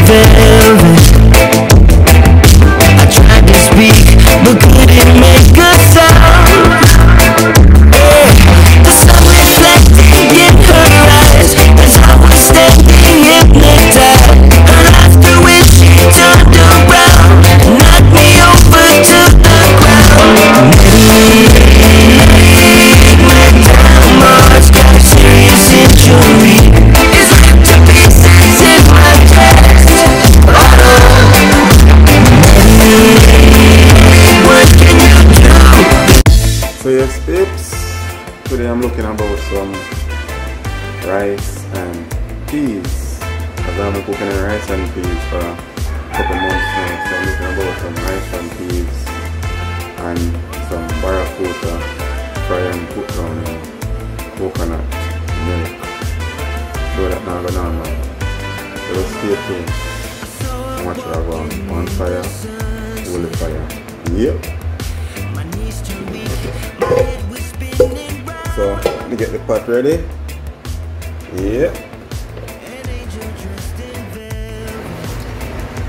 baby. So today I'm looking about some rice and peas. I've been cooking rice and peas for a couple months now. So I'm looking about some rice and peas and some barracuda fry and put down in coconut milk. Do that now go on now. So let's stay tuned. And watch what I go on. One fire, the fire. Yep. So let me get the pot ready. Yeah.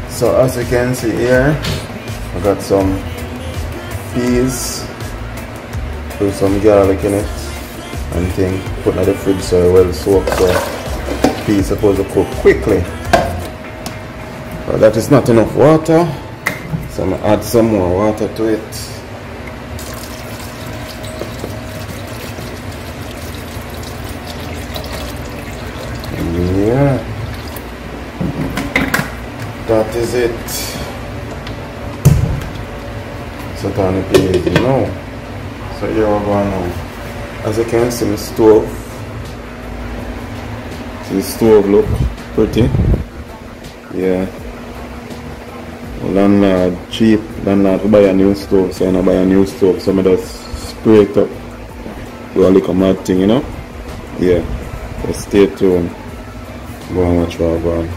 So as you can see here, I got some peas, put some garlic in it, and thing. Put in the fridge so it well soaked. So peas supposed to cook quickly. But that is not enough water, so I'm gonna add some more water to it. Yeah. That is it. Turn the page now. So here we go now. As you can see the stove. See the stove look pretty. Yeah. Landlord cheap. Landlord to buy a new stove. So I buy a new stove. So I just spray it up. Do a little mad thing, you know? Yeah. So stay tuned. Go and watch what I on.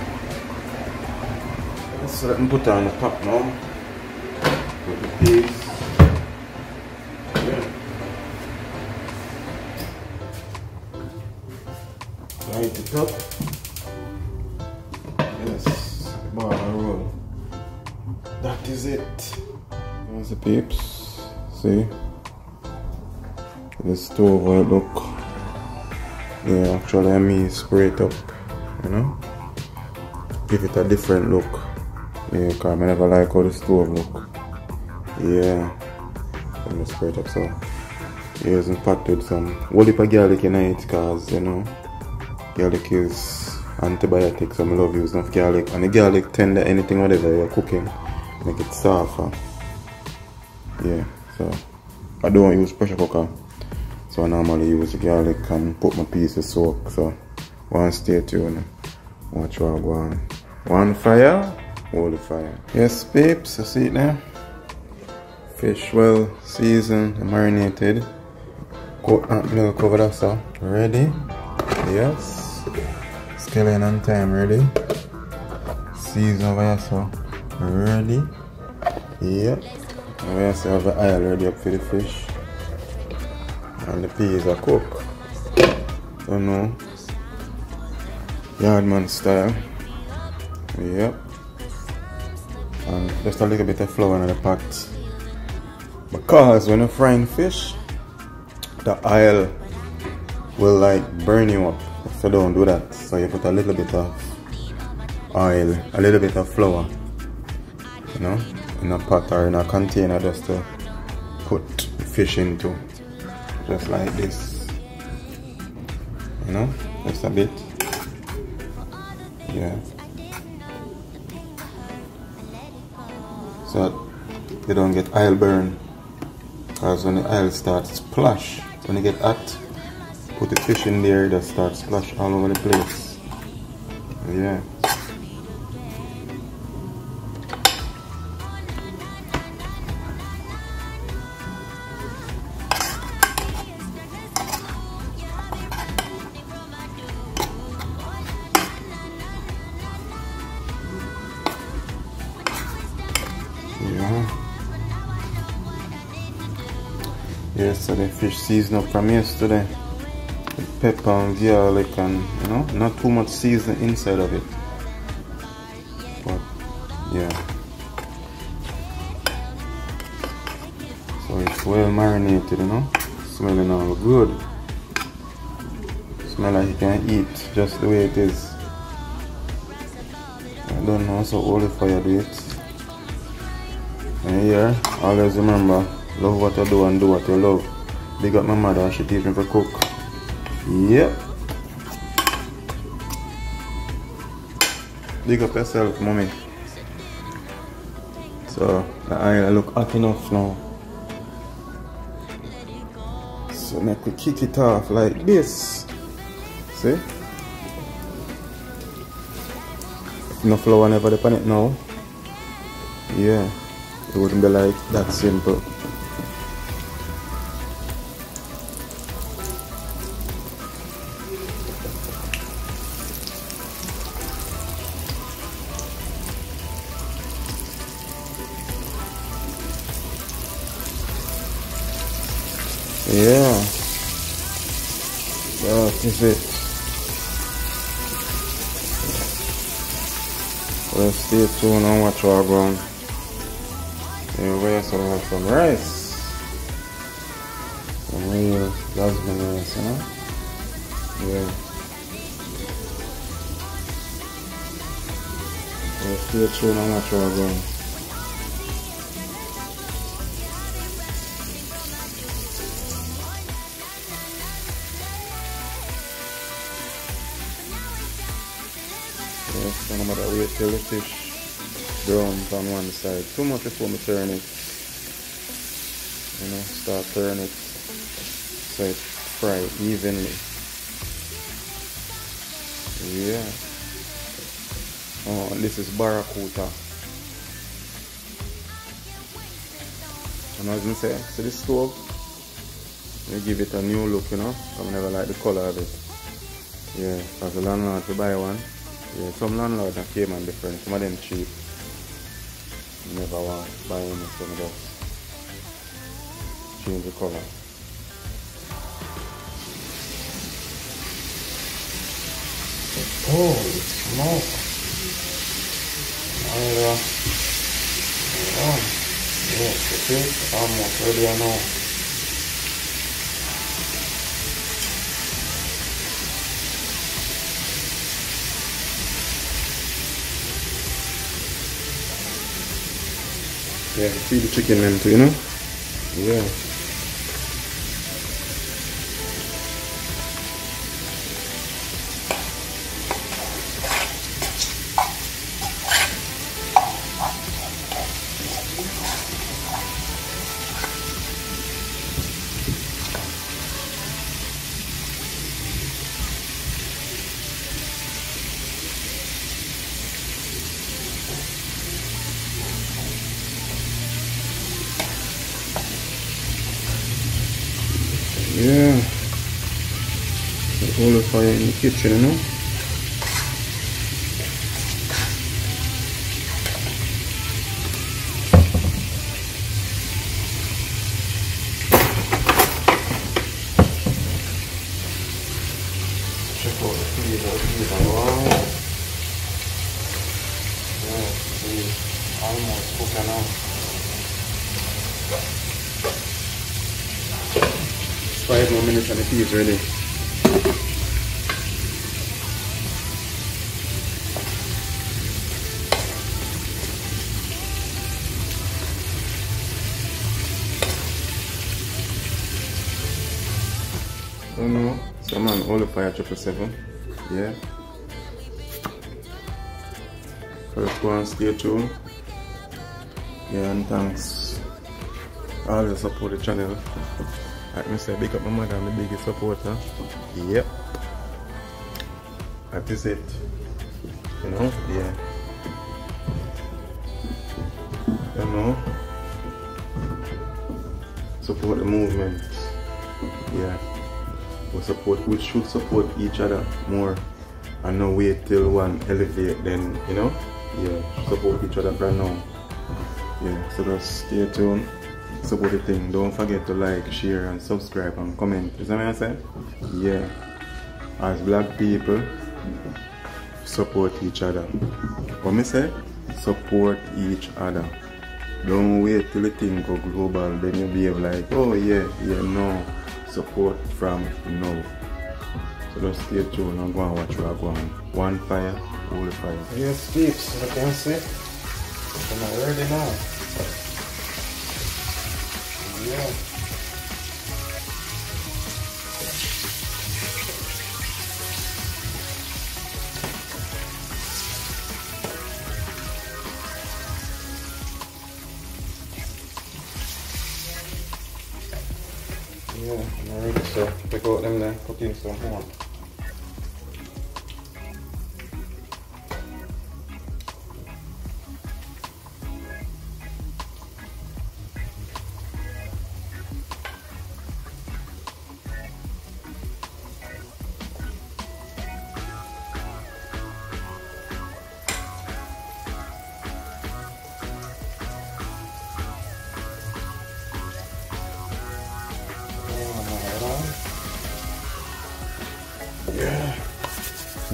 So let me put on the top now. Put the peas. Yes, bar and roll. That is it. There's the peeps. See? The stove will look. Yeah, actually I mean spray it up you know give it a different look yeah cause I never like how the stove look yeah me spray it up so here's some pot with some whole heap of garlic in it cause you know garlic is antibiotic so I love using of garlic and the garlic tender anything whatever you're cooking make it softer yeah so I don't use pressure cooker so I normally use the garlic and put my pieces soak so one stay tuned Watch what I go on. One fire, hold the fire. Yes, peeps, you see it now? Fish well seasoned, marinated. Coconut milk over there, so ready? Yes. Scallion and thyme, ready? Season over here, so ready? Yep. Over here, so have the oil ready up for the fish. And the peas are cooked. Don't know. Yardman style. Yep. And just a little bit of flour in the pot. Because when you're frying fish, the oil will like burn you up you don't do that. So you put a little bit of oil, a little bit of flour, you know, in a pot or in a container just to put fish into. Just like this. You know, just a bit yeah so they don't get oil burn because when the oil starts splash when you get hot put the fish in there that starts splash all over the place yeah Yeah. Yesterday fish season up from yesterday. Pepper and garlic and you know, not too much seasoning inside of it. But yeah. So it's well marinated, you know. Smelling all good. Smell like you can eat just the way it is. I don't know so all the fire do it. And yeah, always remember, love what you do and do what you love. Big up my mother, she teach me to cook. Yep. Big up yourself, mommy. So, the look hot enough now. So make we kick it off like this. See? No flour never upon it now. Yeah. It wouldn't be like that simple. Tuned on what we're going. Yeah, we also have some rice. Some real jasmine rice, you know? Yeah. Let's stay tuned on what we're going. Yes, I'm gonna wait till the fish browns on one side. Too much before me turn it. You know, start turn it so it fry evenly. Yeah. Oh, this is barracuda. And as I say, see this stove? We give it a new look, you know. I never like the color of it. Yeah, as a landlord to buy one. Yeah, some landlord came on different, some of them cheap. Never want buy any some of those. Change the color. Oh, smoke. And, uh, oh, yes, the fish almost ready now. Yeah, feed the chicken them too, you know? Yeah. Yeah. All the fire in the kitchen, you know? Check out the freezer, the freezer, wow. Yeah, see, almost cooking now. Five more minutes and the tea is ready. Oh no, so man, all the fire triple seven. Yeah. First one, stay tuned. Yeah, and thanks. Always support the channel. Like me say, big up my mother, my biggest supporter. Yep. That is it. You know? Yeah. You know? Support the movement. Yeah. We support we should support each other more and not wait till one elevate then, you know? Yeah. Support each other right now. Yeah. So just stay tuned support the thing. Don't forget to like, share, and subscribe and comment. Is that what I said? Yeah. As black people, support each other. What me say? Support each other. Don't wait till the thing go global, then you behave like, oh yeah, yeah, no. Support from now. So just stay tuned and go and watch what go on. One fire, all fire. Yes, peeps, you can see. I'm ready now. Yeah. Yeah. So take out them there, in some more.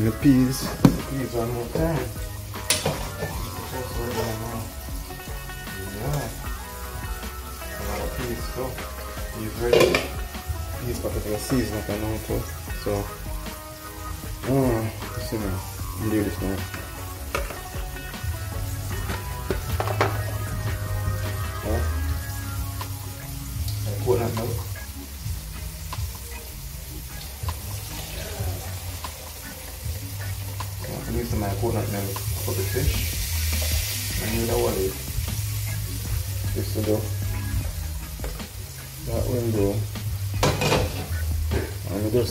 And the peas. The peas one more time. Just right now. Yeah. A lot of peas so Peas ready. Peas particular season up and out too. So oh see now. I'm doing this now.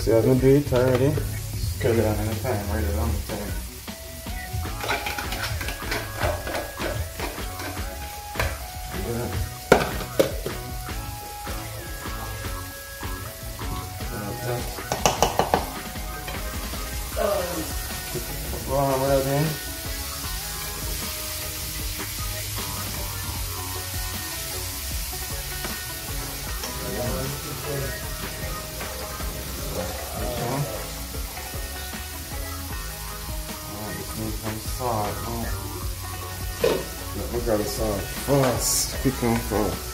And you just see, I'm gonna do it already. Scale it on a time, ficam só.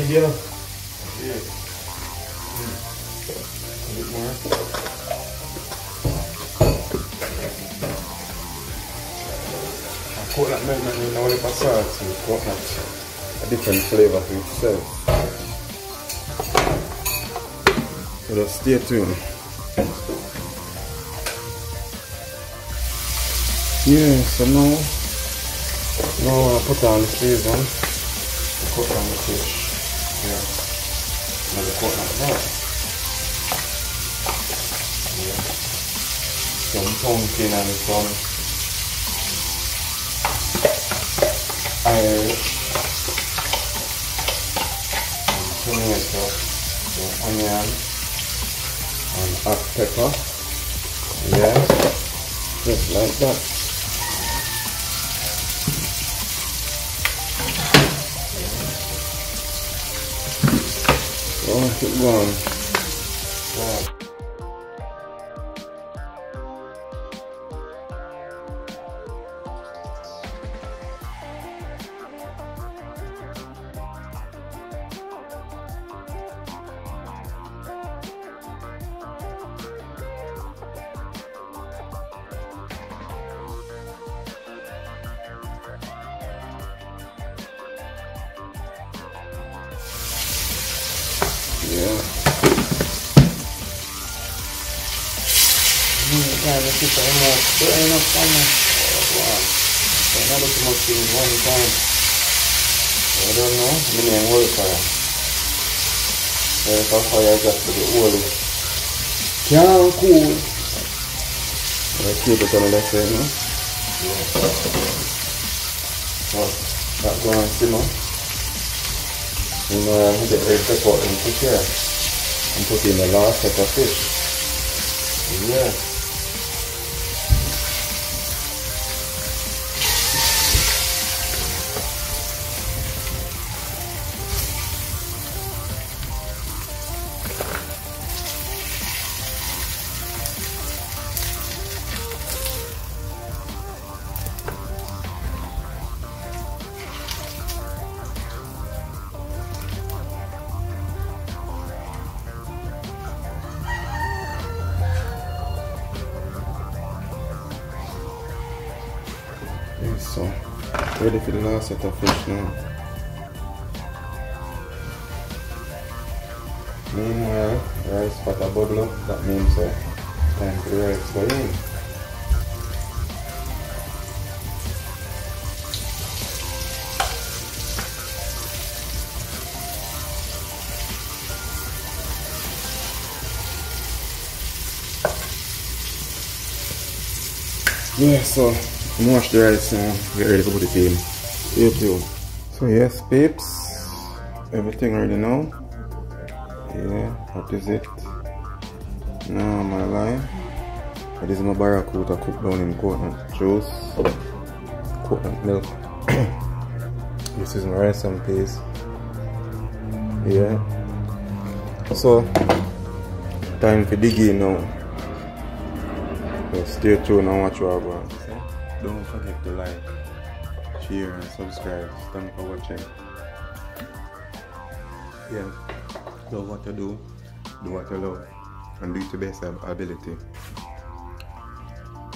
A video. Yeah. A bit more. Coconut milk not no only for salt, so coconut a different flavor to itself. So just stay tuned. Yeah, so now, now I put on the season, put on the fish. The coconut milk. Yeah. Some pumpkin and some Irish and tomato, the onion and hot pepper. Yeah, just like that. Keep going. Mm, yeah, let's keep it more. Put enough on there. Oh, wow. So not too much in one time. I don't know. I'm in work fire. Work fire got to be old. Can't cool. Let's keep it on the left side now. Yeah. Well, that go on simmer. And uh, get ready to put in fish here. And put in the last set of fish. Yeah. So, ready for the last set of fish now. Meanwhile, rice pot a bubble up, that means uh, time for the rice go in. Yeah, so rice now, get ready to put it in. Yep, So yes, peeps, everything ready now. Yeah, what is it? Now my line. This is my barracuda cooked down in coconut juice, coconut milk. this is my rice and peas. Yeah. So, time for digging now. So stay tuned and watch what go Don't forget to like, share and subscribe. Thanks for watching. Yeah, love what you do, do what you love, and do it to the best of ability.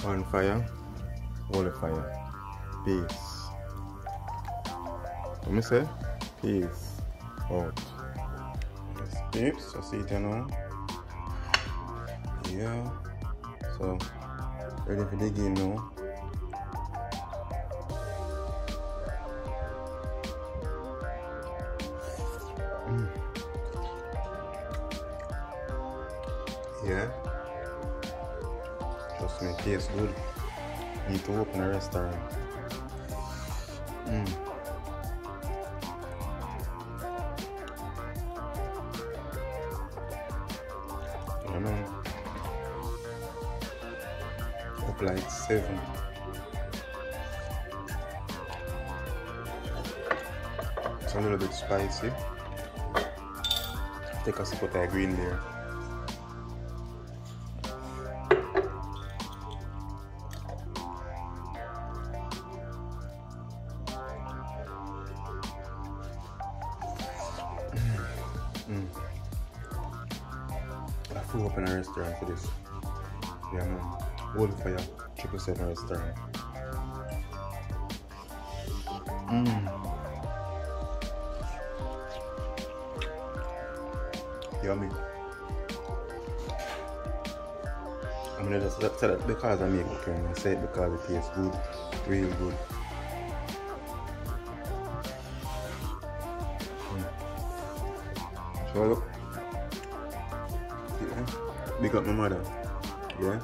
On fire, holy fire. Peace. Let me say? Peace. Out. Yes, peeps, I see it now. Yeah. So ready for the game now. Yeah. Trust me, it tastes good. Need to open a restaurant. Mm. I know up like seven. It's a little bit spicy. Take a sip of that green there. Holyfire Triple Seven restaurant. Mmm. Yummy. I mean, just say that because I make cooking. I say it because it tastes good, real good. Mm. So look, yeah. big up my mother, yeah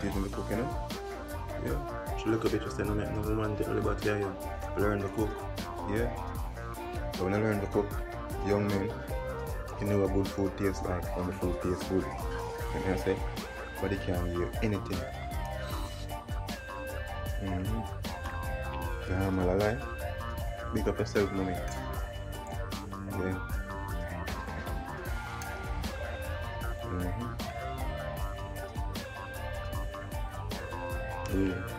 teaching me cooking, you know? Yeah. She look a bit just saying, make no woman take only about yeah, Learn to cook. Yeah. So when I learn to cook, young men, you know what good food tastes like when the food tastes good. You know what I say? But it can give anything. Mm-hmm. Yeah, I'm a lie. Big up yourself, mommy. Yeah. Yeah.